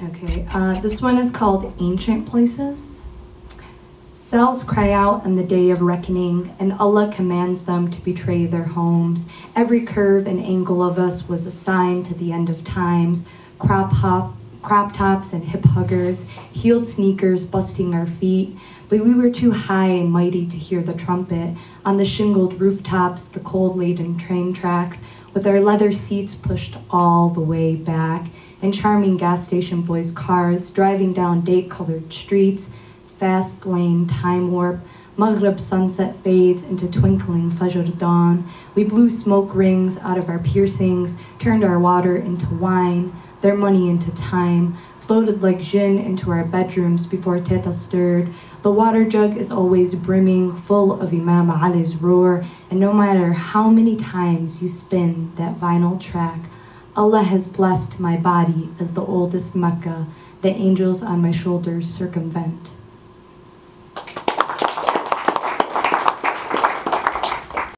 Okay, uh, this one is called Ancient Places. Cells cry out on the day of reckoning, and Allah commands them to betray their homes. Every curve and angle of us was assigned to the end of times. Crop hop, crop tops and hip huggers, heeled sneakers busting our feet. But we were too high and mighty to hear the trumpet. On the shingled rooftops, the cold laden train tracks, with our leather seats pushed all the way back and charming gas station boys' cars driving down date colored streets, fast lane time warp. Maghrib sunset fades into twinkling Fajr dawn. We blew smoke rings out of our piercings, turned our water into wine, their money into time, floated like gin into our bedrooms before Teta stirred. The water jug is always brimming, full of Imam Ali's roar, and no matter how many times you spin that vinyl track, Allah has blessed my body as the oldest Mecca, the angels on my shoulders circumvent.